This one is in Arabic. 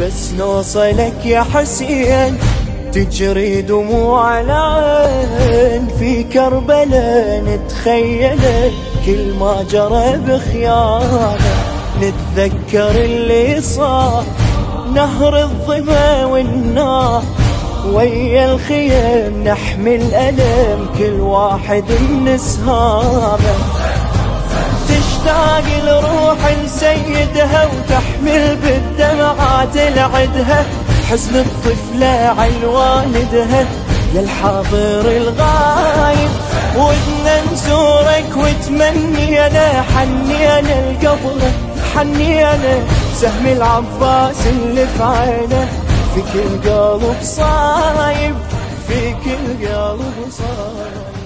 بس نوصلك يا حسين تجري دموع العين. في كربلاء نتخيلك كل ما جرى بخيانة نتذكر اللي صار نهر الظما والنار. ويا الخيم نحمل ألم كل واحد من سهامه تشتاق لروح لسيدها وتحمل العدها حزن الطفلة عن والدها يا الحاضر الغايب ودنا نزورك وتمني أنا حني أنا القبر. حني أنا سهم العباس اللي في عينه. في كل قلب صايب في كل قلب صايب.